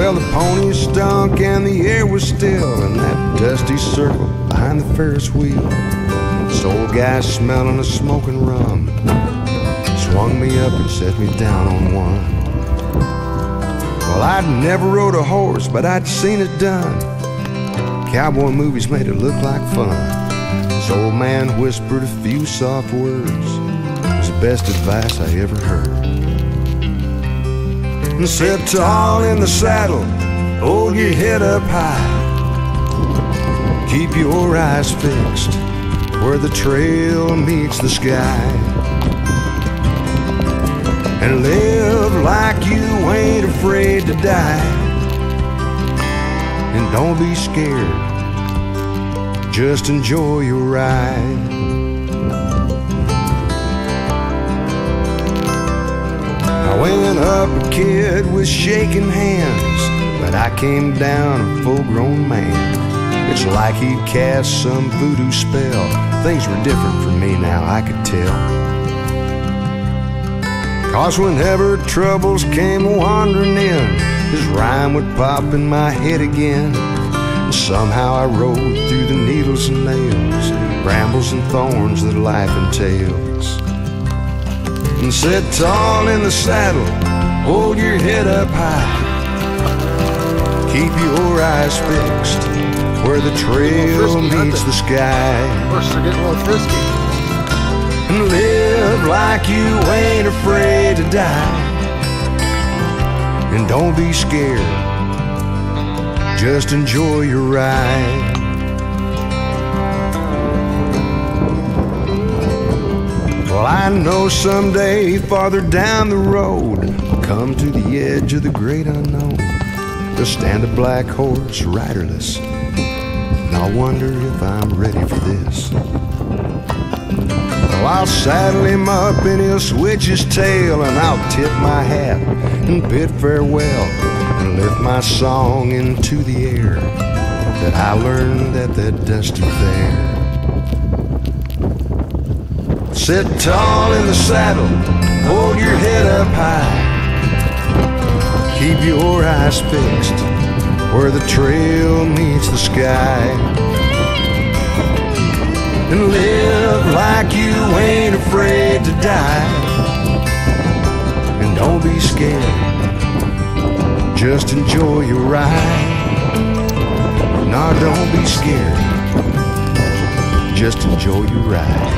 Well, the pony stunk and the air was still in that dusty circle behind the Ferris wheel. This old guy smelling of smoking rum swung me up and set me down on one. Well, I'd never rode a horse, but I'd seen it done. Cowboy movies made it look like fun. This old man whispered a few soft words. It was the best advice I ever heard. And sit tall in the saddle, hold your head up high. Keep your eyes fixed where the trail meets the sky. And live like you ain't afraid to die. And don't be scared, just enjoy your ride. A kid with shaking hands, but I came down a full grown man. It's like he'd cast some voodoo spell. Things were different for me now, I could tell. Cause whenever troubles came wandering in, his rhyme would pop in my head again. And somehow I rode through the needles and nails, brambles and thorns that life entails. And sit tall in the saddle, hold your head up high. Keep your eyes fixed where the trail meets the sky. Getting a little frisky. and live like you ain't afraid to die. And don't be scared, just enjoy your ride. Well, I know someday farther down the road, come to the edge of the great unknown. There'll stand a black horse riderless, and I'll wonder if I'm ready for this. Well, I'll saddle him up and he'll switch his tail, and I'll tip my hat and bid farewell and lift my song into the air that I learned at that dusty fair. Sit tall in the saddle, hold your head up fixed where the trail meets the sky and live like you ain't afraid to die. And don't be scared, just enjoy your ride. Nah, don't be scared, just enjoy your ride.